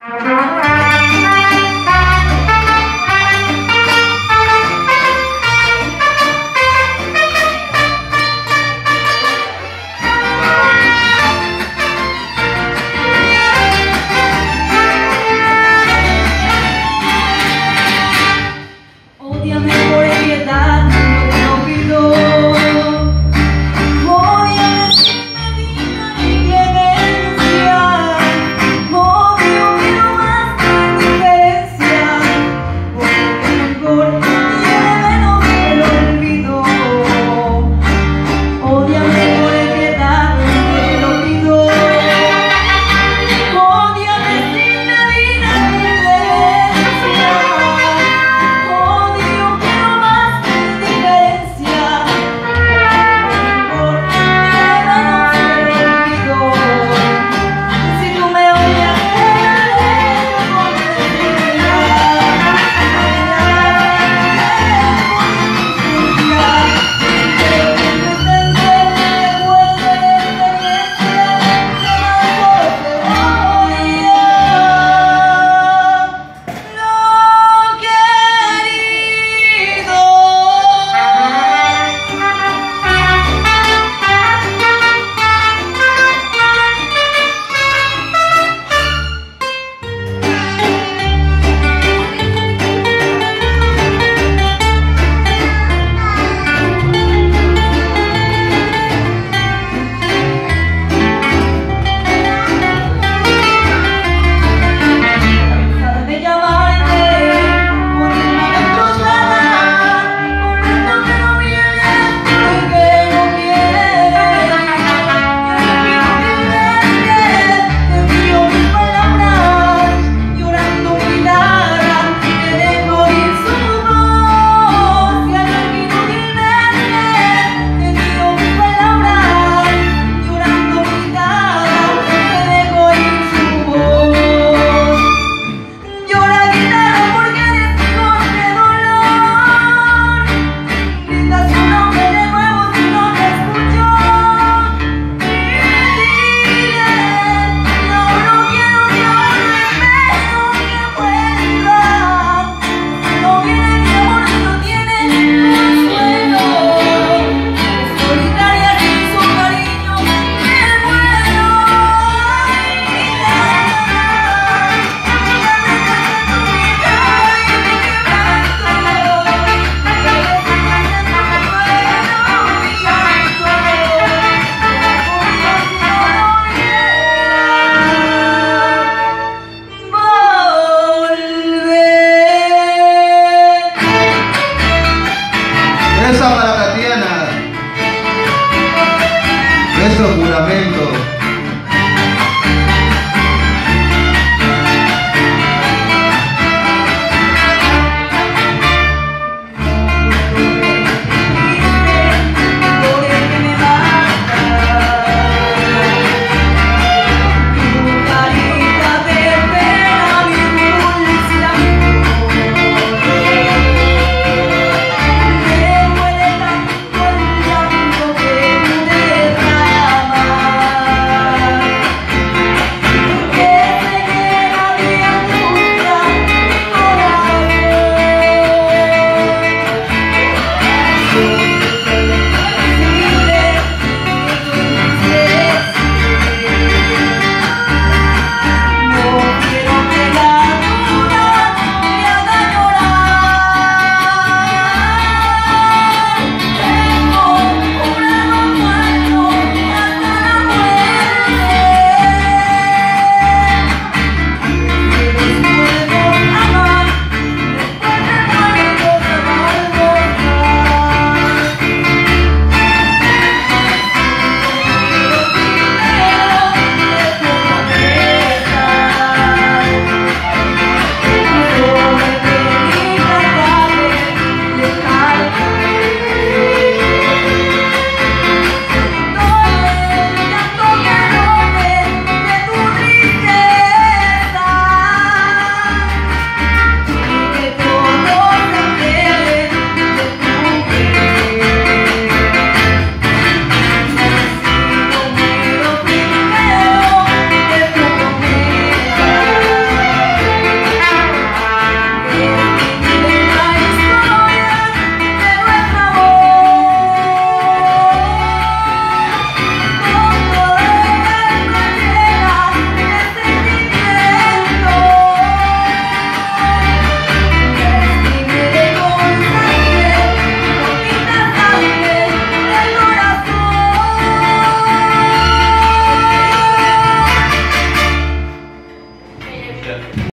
Thank you. promesa para Tatiana. Nuestro juramento.